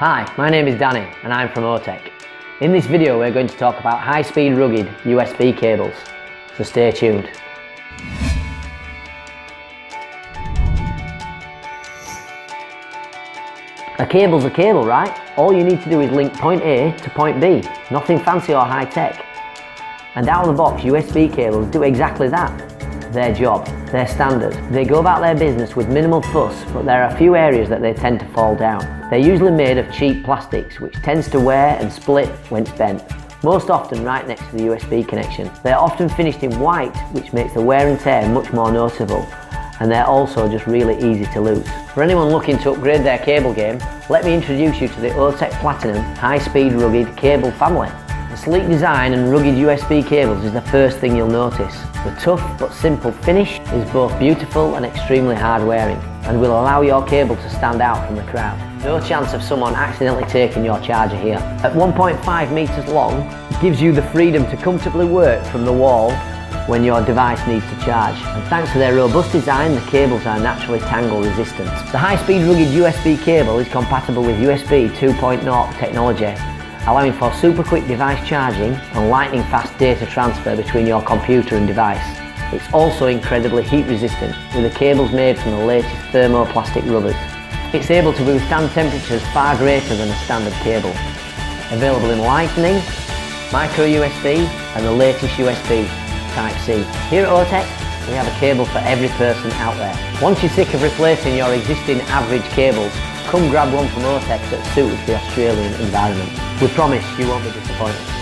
Hi, my name is Danny and I'm from Otech. In this video we're going to talk about high-speed rugged USB cables, so stay tuned. A cable's a cable, right? All you need to do is link point A to point B. Nothing fancy or high tech. And out of the box, USB cables do exactly that. Their job, their standard. They go about their business with minimal fuss, but there are a few areas that they tend to fall down. They're usually made of cheap plastics, which tends to wear and split when it's bent. Most often right next to the USB connection. They're often finished in white, which makes the wear and tear much more noticeable and they're also just really easy to lose. For anyone looking to upgrade their cable game, let me introduce you to the Otech Platinum high-speed rugged cable family. The sleek design and rugged USB cables is the first thing you'll notice. The tough but simple finish is both beautiful and extremely hard wearing and will allow your cable to stand out from the crowd. No chance of someone accidentally taking your charger here. At 1.5 metres long, it gives you the freedom to comfortably work from the wall when your device needs to charge. And thanks to their robust design, the cables are naturally tangle resistant. The high-speed rugged USB cable is compatible with USB 2.0 technology, allowing for super quick device charging and lightning fast data transfer between your computer and device. It's also incredibly heat resistant, with the cables made from the latest thermoplastic rubbers. It's able to withstand temperatures far greater than a standard cable. Available in Lightning, micro USB and the latest USB Type-C. Here at Otech, we have a cable for every person out there. Once you're sick of replacing your existing average cables, come grab one from Otech that suits the Australian environment. We promise you won't be disappointed.